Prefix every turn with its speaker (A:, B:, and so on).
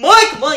A: Mike, Mike.